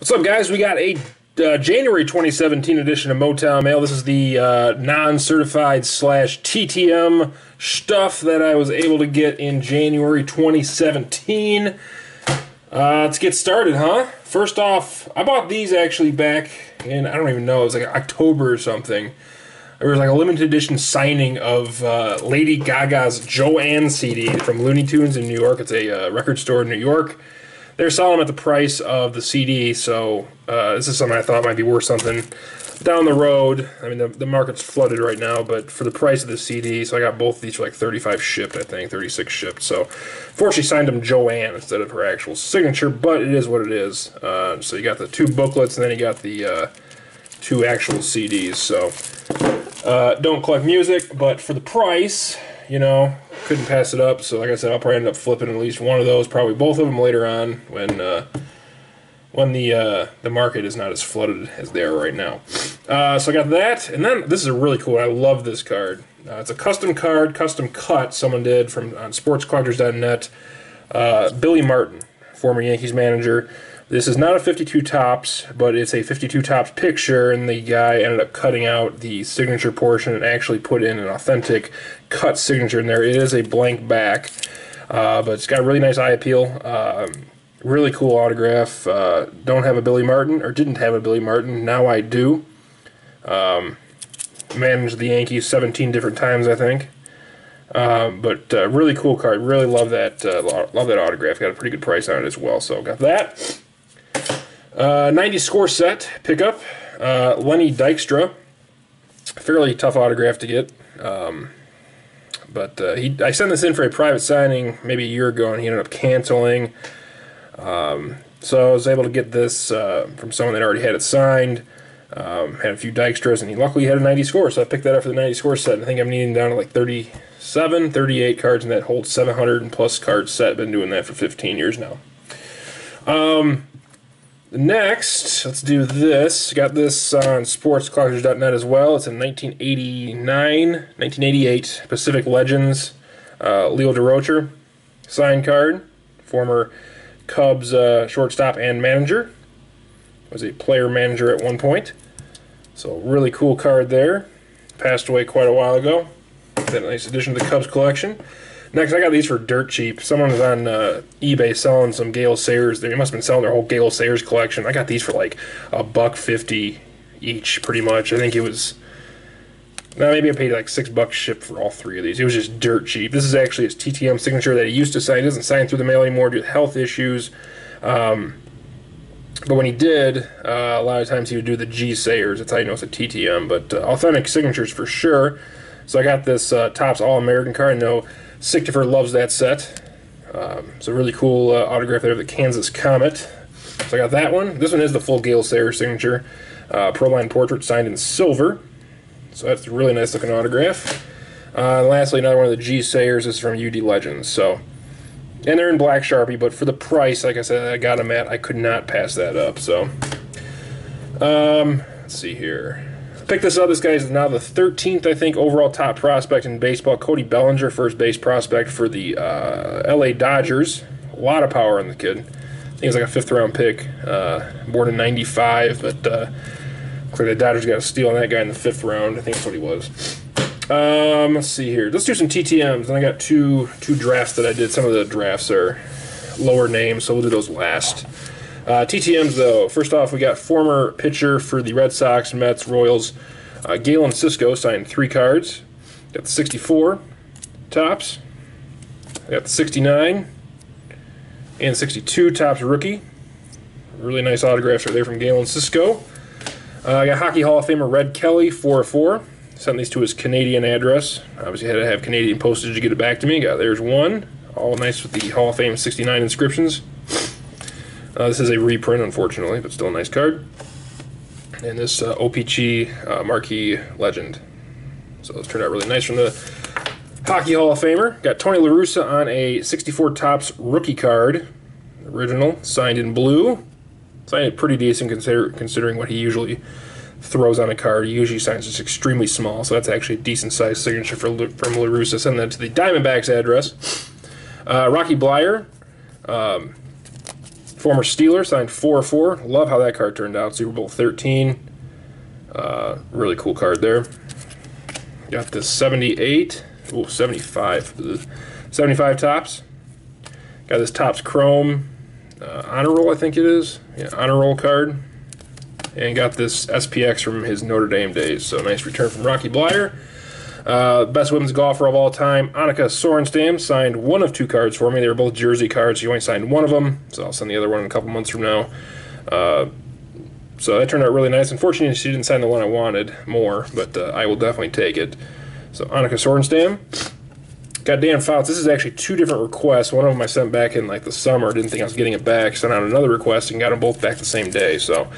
What's up, guys? We got a uh, January 2017 edition of Motown Mail. This is the uh, non-certified slash TTM stuff that I was able to get in January 2017. Uh, let's get started, huh? First off, I bought these actually back in, I don't even know, it was like October or something. There was like a limited edition signing of uh, Lady Gaga's Joanne CD from Looney Tunes in New York. It's a uh, record store in New York they're selling them at the price of the CD, so uh, this is something I thought might be worth something down the road. I mean, the, the market's flooded right now, but for the price of the CD, so I got both of these for like 35 shipped, I think, 36 shipped. So, fortunately, signed them Joanne instead of her actual signature, but it is what it is. Uh, so you got the two booklets, and then you got the uh, two actual CDs. So, uh, don't collect music, but for the price, you know, couldn't pass it up. So, like I said, I'll probably end up flipping at least one of those, probably both of them later on when uh, when the uh, the market is not as flooded as they are right now. Uh, so I got that, and then this is a really cool. I love this card. Uh, it's a custom card, custom cut someone did from on SportsCollectors.net. Uh, Billy Martin, former Yankees manager. This is not a 52 Topps, but it's a 52 Topps picture, and the guy ended up cutting out the signature portion and actually put in an authentic cut signature in there. It is a blank back, uh, but it's got really nice eye appeal. Um, really cool autograph. Uh, don't have a Billy Martin, or didn't have a Billy Martin. Now I do. Um, managed the Yankees 17 different times, I think. Um, but uh, really cool card. Really love that. Uh, love that autograph. Got a pretty good price on it as well. So got that. Uh, 90 score set pickup. Uh, Lenny Dykstra. Fairly tough autograph to get. Um, but uh, he, I sent this in for a private signing maybe a year ago, and he ended up canceling. Um, so I was able to get this uh, from someone that already had it signed. Um, had a few Dykstras, and he luckily had a 90 score, so I picked that up for the 90 score set. I think I'm needing down to like 37, 38 cards in that whole 700 and plus card set. Been doing that for 15 years now. Um, Next, let's do this. Got this on sportscollectors.net as well. It's a 1989, 1988 Pacific Legends uh, Leo Durocher sign card. Former Cubs uh, shortstop and manager. Was a player manager at one point. So, really cool card there. Passed away quite a while ago. That nice addition to the Cubs collection. Next, I got these for dirt cheap. Someone was on uh, eBay selling some Gale Sayers. They must have been selling their whole Gale Sayers collection. I got these for like a buck fifty each, pretty much. I think it was. Now maybe I paid like six bucks ship for all three of these. It was just dirt cheap. This is actually his TTM signature that he used to sign. He doesn't sign through the mail anymore due to health issues. Um, but when he did, uh, a lot of times he would do the G Sayers. That's how you know it's a TTM. But uh, authentic signatures for sure. So I got this uh, Topps All American card. I know Sichtifer loves that set. Um, it's a really cool uh, autograph there of the Kansas Comet. So I got that one. This one is the full Gale Sayers signature. Uh, Proline portrait signed in silver. So that's a really nice looking autograph. Uh, and lastly, another one of the G Sayers is from UD Legends. So, and they're in black Sharpie, but for the price, like I said, I got them at, I could not pass that up. So, um, let's see here. Pick this up. This guy is now the 13th, I think, overall top prospect in baseball. Cody Bellinger, first base prospect for the uh, LA Dodgers. A lot of power on the kid. I think he's like a fifth round pick, uh, born in 95, but uh, clearly the Dodgers got a steal on that guy in the fifth round. I think that's what he was. Um, let's see here. Let's do some TTMs. And I got two two drafts that I did. Some of the drafts are lower names, so we'll do those last. Uh, TTMs, though. First off, we got former pitcher for the Red Sox, Mets, Royals, uh, Galen Cisco signed three cards. Got the 64 Topps. Got the 69 and 62 Topps rookie. Really nice autographs right there from Galen Cisco. Uh, I got Hockey Hall of Famer Red Kelly, 4 4. Sent these to his Canadian address. Obviously, had to have Canadian postage to get it back to me. Got there's one. All nice with the Hall of Fame 69 inscriptions. Uh, this is a reprint, unfortunately, but still a nice card. And this uh, uh, Marquee Legend. So those turned out really nice from the Hockey Hall of Famer. Got Tony LaRussa on a 64 Topps rookie card. Original, signed in blue. Signed it pretty decent consider, considering what he usually throws on a card. He usually signs just extremely small, so that's actually a decent sized signature for, from LaRussa. Send that to the Diamondbacks address. Uh, Rocky Bleier. Um, Former Steeler signed 4 4. Love how that card turned out. Super Bowl 13. Uh, really cool card there. Got this 78. Oh, 75. 75 Topps. Got this Topps Chrome uh, honor roll, I think it is. Yeah, honor roll card. And got this SPX from his Notre Dame days. So nice return from Rocky Bleier. Uh, best women's golfer of all time, Annika Sorenstam, signed one of two cards for me. They were both jersey cards. She only signed one of them, so I'll send the other one in a couple months from now. Uh, so that turned out really nice. Unfortunately, she didn't sign the one I wanted more, but uh, I will definitely take it. So Annika Sorenstam. Got Dan Fouts. This is actually two different requests. One of them I sent back in like the summer. Didn't think I was getting it back. Sent out another request and got them both back the same day. So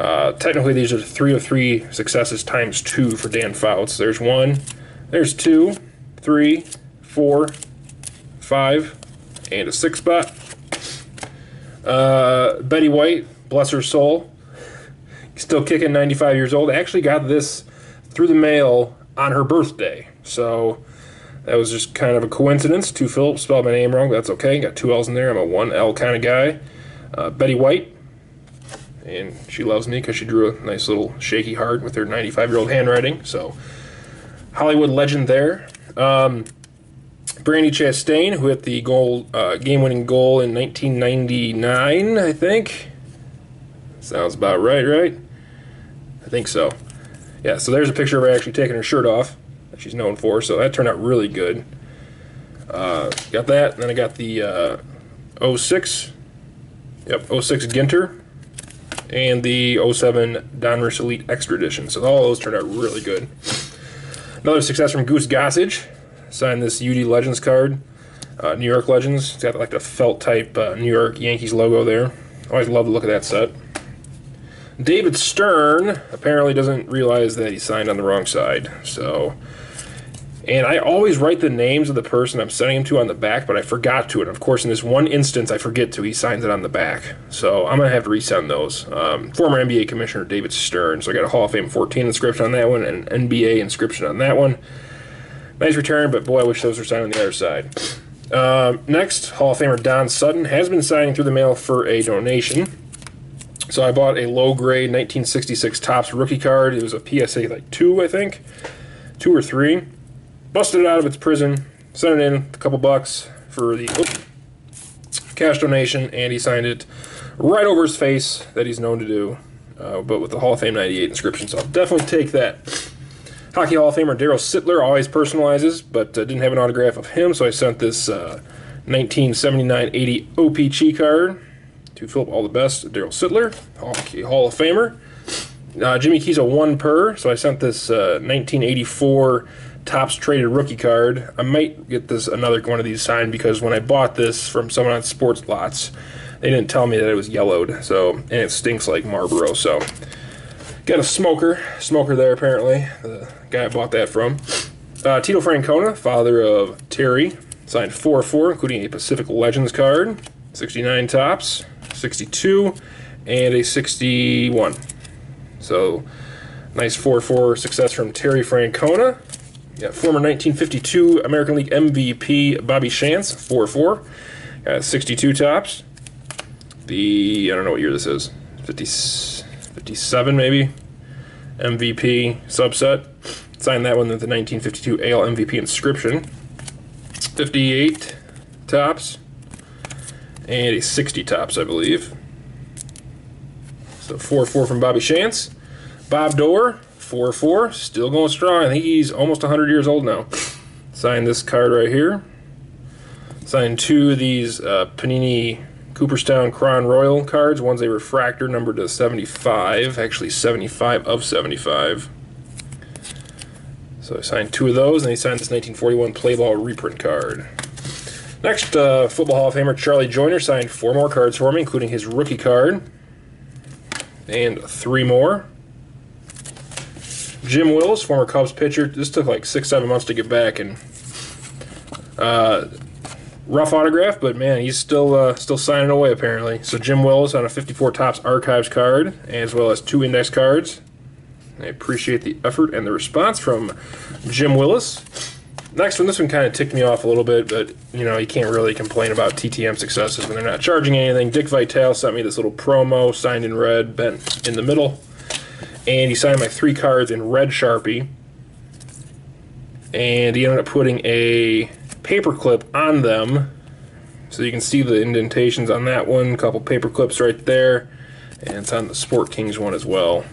uh, technically, these are three of three successes times two for Dan Fouts. There's one, there's two, three, four, five, and a six spot. Uh, Betty White, bless her soul, still kicking, 95 years old. I Actually got this through the mail on her birthday. So that was just kind of a coincidence. Two Phillips spelled my name wrong, but that's okay. Got two L's in there. I'm a one L kind of guy. Uh, Betty White, and she loves me because she drew a nice little shaky heart with her 95 year old handwriting. So Hollywood legend there. Um, Brandi Chastain, who hit the goal, uh, game-winning goal in 1999, I think. Sounds about right, right? I think so. Yeah, so there's a picture of her actually taking her shirt off that she's known for. So that turned out really good. Uh, got that. And then I got the uh, 06. Yep, 06 Ginter. And the 07 Donruss Elite Extra Edition. So all those turned out really good. Another success from Goose Gossage. Signed this UD Legends card. Uh, New York Legends. It's got like the felt type uh, New York Yankees logo there. Always love the look of that set. David Stern apparently doesn't realize that he signed on the wrong side. So and I always write the names of the person I'm sending him to on the back, but I forgot to. And of course, in this one instance, I forget to. He signs it on the back. So I'm going to have to resend those. Um, former NBA Commissioner David Stern. So I got a Hall of Fame 14 inscription on that one and an NBA inscription on that one. Nice return, but boy, I wish those were signed on the other side. Uh, next, Hall of Famer Don Sutton has been signing through the mail for a donation. So I bought a low grade 1966 Topps rookie card. It was a PSA like two, I think, two or three busted it out of its prison, sent it in a couple bucks for the cash donation, and he signed it right over his face that he's known to do, uh, but with the Hall of Fame 98 inscription. So I'll definitely take that. Hockey Hall of Famer Darryl Sittler always personalizes, but uh, didn't have an autograph of him, so I sent this uh, 1979-80 OPC card to Philip All the Best, Darryl Sittler, Hockey Hall of Famer. Uh, Jimmy Key's a one per, so I sent this 1984 Topps traded rookie card. I might get this another one of these signed because when I bought this from someone on Sports Lots, they didn't tell me that it was yellowed. So and it stinks like Marlboro. So got a smoker, smoker there apparently. The guy I bought that from. Uh, Tito Francona, father of Terry, signed 4-4, including a Pacific Legends card, 69 Topps, 62, and a 61. So nice 4-4 success from Terry Francona. Yeah, former 1952 American League MVP Bobby Shantz, 4 4. Got 62 Topps. The, I don't know what year this is, 50, 57 maybe. MVP subset. Signed that one with the 1952 AL MVP inscription. 58 Topps. And a 60 Topps, I believe. So 4 4 from Bobby Shantz. Bob Doerr, 4 4, still going strong. I think he's almost 100 years old now. Sign this card right here. Sign two of these uh, Panini Cooperstown Crown Royal cards. One's a refractor numbered to 75, actually 75 of 75. So I signed two of those, and he signed this 1941 Playball reprint card. Next, uh, Football Hall of Famer Charlie Joiner signed four more cards for me, including his rookie card, and three more. Jim Willis, former Cubs pitcher. This took like six, seven months to get back, and uh, rough autograph, but man, he's still uh, still signing away apparently. So Jim Willis on a 54 Topps Archives card, as well as two index cards. I appreciate the effort and the response from Jim Willis. Next one, this one kind of ticked me off a little bit, but you know you can't really complain about TTM successes when they're not charging anything. Dick Vitale sent me this little promo signed in red, bent in the middle, and he signed my three cards in red Sharpie. And he ended up putting a paper clip on them, so you can see the indentations on that one. A couple paper clips right there, and it's on the Sport Kings one as well.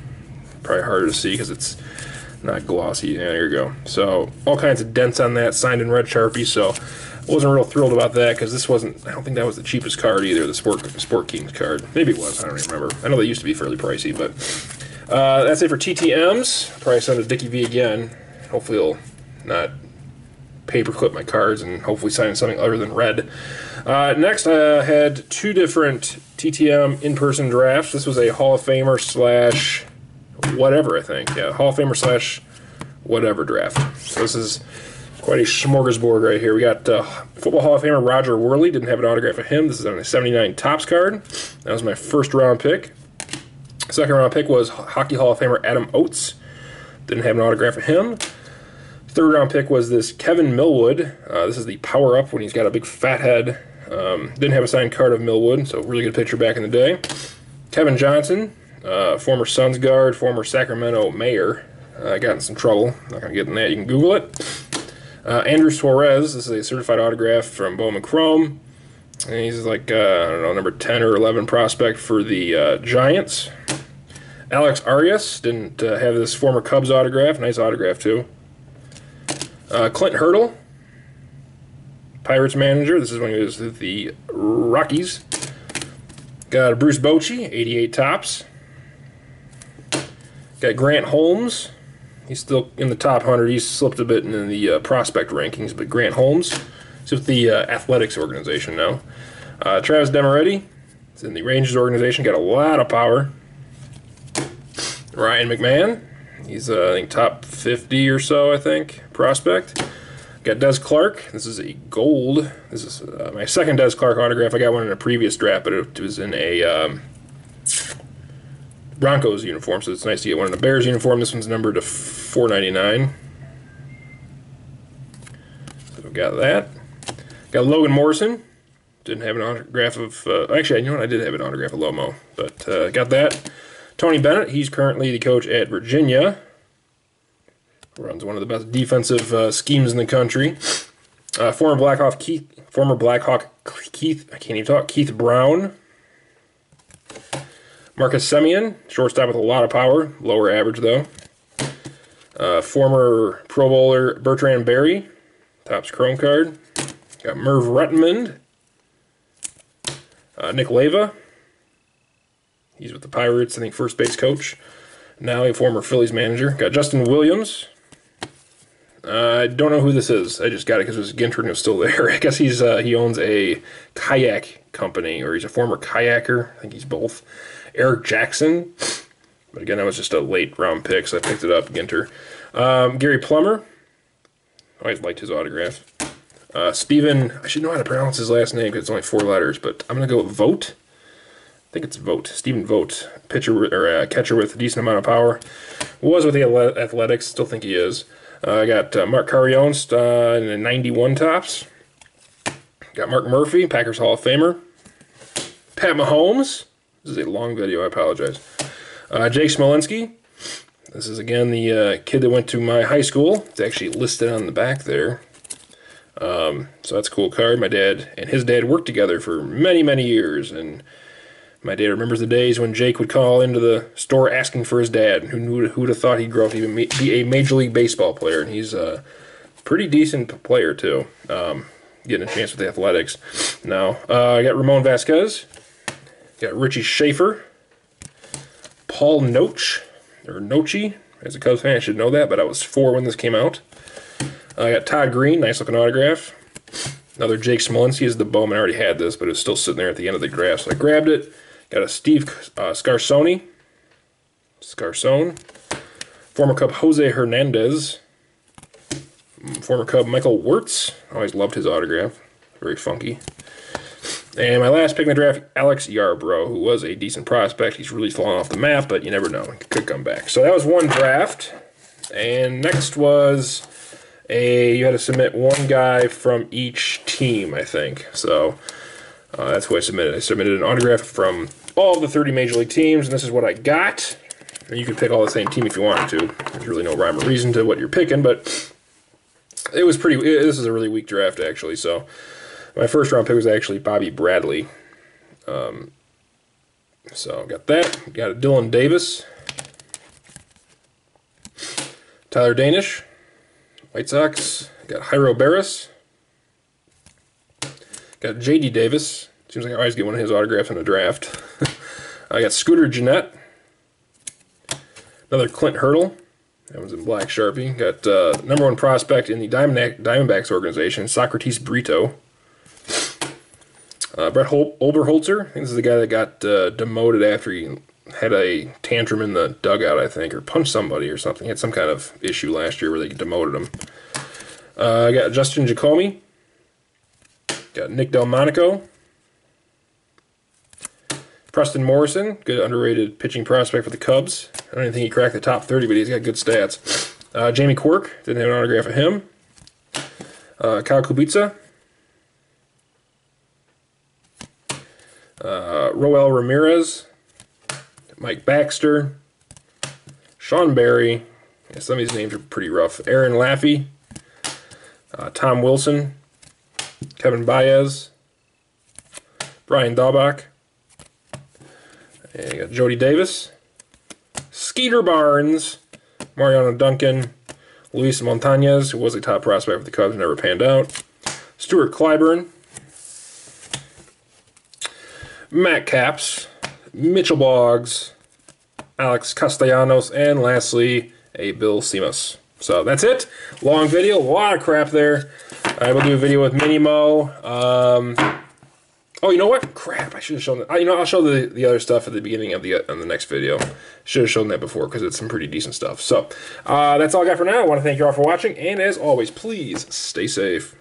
Probably harder to see because it's not glossy. Yeah, there you go. So all kinds of dents on that, signed in red sharpie. So I wasn't real thrilled about that because this wasn't. I don't think that was the cheapest card either. The Sport Sport Kings card. Maybe it was. I don't even remember. I know they used to be fairly pricey, but uh, that's it for TTM's. Probably send a Dickie V again. Hopefully he'll not paperclip my cards and hopefully sign something other than red. Uh, next, I had two different TTM in-person drafts. This was a Hall of Famer slash whatever, I think. Yeah, Hall of Famer slash whatever draft. So this is quite a smorgasbord right here. We got uh, Football Hall of Famer Roger Wehrli. Didn't have an autograph of him. This is on a 79 Topps card. That was my first round pick. Second round pick was Hockey Hall of Famer Adam Oates. Didn't have an autograph of him. Third round pick was this Kevin Millwood. Uh, this is the power up when he's got a big fat head. Um, didn't have a signed card of Millwood, so really good picture back in the day. Kevin Johnson, uh, former Suns guard, former Sacramento mayor. Uh, got in some trouble. Not going to get in that. You can Google it. Uh, Andrew Suarez. This is a certified autograph from Bowman Chrome. And he's like, uh, I don't know, number 10 or 11 prospect for the uh, Giants. Alex Arias didn't uh, have this former Cubs autograph. Nice autograph, too. Uh, Clint Hurdle, Pirates manager. This is when he was with the Rockies. Got Bruce Bochy, 88 Topps. Got Grant Holmes. He's still in the top 100. He's slipped a bit in the uh, prospect rankings, but Grant Holmes is with the uh, athletics organization now. Uh, Travis Demeritte is in the Rangers organization. Got a lot of power. Ryan McMahon. He's, uh, I think, top 50 or so, I think, prospect. Got Des Clark. This is a gold. This is uh, my second Des Clark autograph. I got one in a previous draft, but it was in a um, Broncos uniform, so it's nice to get one in a Bears uniform. This one's numbered to 499. So we've got that. Got Logan Morrison. Didn't have an autograph of. Uh, actually, you know what? I did have an autograph of Lomo, but uh, got that. Tony Bennett. He's currently the coach at Virginia. Runs one of the best defensive uh, schemes in the country. Uh, former Blackhawk Keith. Former Blackhawk Keith. I can't even talk. Keith Brown. Marcus Semien, shortstop with a lot of power, lower average though. Uh, former Pro Bowler Bertrand Berry, Topps Chrome card. Got Merv Rettenmund. Uh, Nick Leyva. He's with the Pirates, I think first base coach. Now a former Phillies manager. Got Justin Williams. Uh, I don't know who this is. I just got it because it was Ginter and it was still there. I guess he's uh, he owns a kayak company, or he's a former kayaker. I think he's both. Eric Jackson. But again, that was just a late round pick, so I picked it up, Ginter. Um, Gary Plummer. I always liked his autograph. Uh, Stephen, I should know how to pronounce his last name because it's only four letters, but I'm going to go with Vogt. I think it's Vote. Stephen Vote, Pitcher or uh, catcher with a decent amount of power. Was with the Athletics, still think he is. Uh, I got uh, Mark Carriones uh, in the 91 Topps. Got Mark Murphy, Packers Hall of Famer. Pat Mahomes. This is a long video, I apologize. Uh, Jake Smolinski. This is again the kid that went to my high school. It's actually listed on the back there. Um, so that's a cool card. My dad and his dad worked together for many, many years, and my dad remembers the days when Jake would call into the store asking for his dad. Who knew? Who would have thought he'd grow up to be a Major League Baseball player? And he's a pretty decent player, too. Um, getting a chance with the Athletics. Now, uh, I got Ramon Vasquez. Got Richie Schaefer, Paul Noach, or Nochi. As a Cubs fan, I should know that, but I was four when this came out. I got Todd Green, nice looking autograph. Another Jake Smolinski is the Bowman. I already had this, but it was still sitting there at the end of the draft, so I grabbed it. Got a Steve uh, Scarsone. Scarsone. Former Cub Jose Hernandez. Former Cub Michael Wuertz. Always loved his autograph. Very funky. And my last pick in the draft, Alex Yarbrough, who was a decent prospect. He's really fallen off the map, but you never know. He could come back. So that was one draft. And next was a you had to submit one guy from each team, I think. So uh, that's what I submitted. I submitted an autograph from all the 30 major league teams, and this is what I got. And you could pick all the same team if you wanted to. There's really no rhyme or reason to what you're picking, but it was pretty. It, this is a really weak draft actually. So my first round pick was actually Bobby Bradley. Um, so got that. Got a Dylan Davis, Tyler Danish, White Sox. Got Jairo Beras. Got J.D. Davis. Seems like I always get one of his autographs in a draft. I got Scooter Gennett, Another Clint Hurdle. That was in black Sharpie. Got uh, number one prospect in the Diamondbacks organization, Socrates Brito. Uh, Brett Hol-. I think this is the guy that got uh, demoted after he had a tantrum in the dugout, I think, or punched somebody or something. He had some kind of issue last year where they demoted him. Uh, I got Justin Jacome. Got Nick Delmonico. Preston Morrison, good underrated pitching prospect for the Cubs. I don't even think he cracked the top 30, but he's got good stats. Uh, Jamie Quirk, didn't have an autograph of him. Uh, Kyle Kubitza. Uh, Roel Ramirez. Mike Baxter. Sean Barry. Yeah, some of these names are pretty rough. Aaron Laffey. Uh, Tom Wilson. Kevin Baez. Brian Daubach. And you got Jody Davis, Skeeter Barnes, Mariano Duncan, Luis Montañez, who was a top prospect for the Cubs, never panned out, Stuart Cliburn, Matt Capps, Mitchell Boggs, Alex Castellanos, and lastly, a Bill Simas. So that's it. Long video, a lot of crap there. I will do a video with Minimo. Um, Oh, you know what? Crap! I should have shown that. You know, I'll show the, the other stuff at the beginning of the on the next video. Should have shown that before because it's some pretty decent stuff. So uh, that's all I got for now. I want to thank you all for watching, and as always, please stay safe.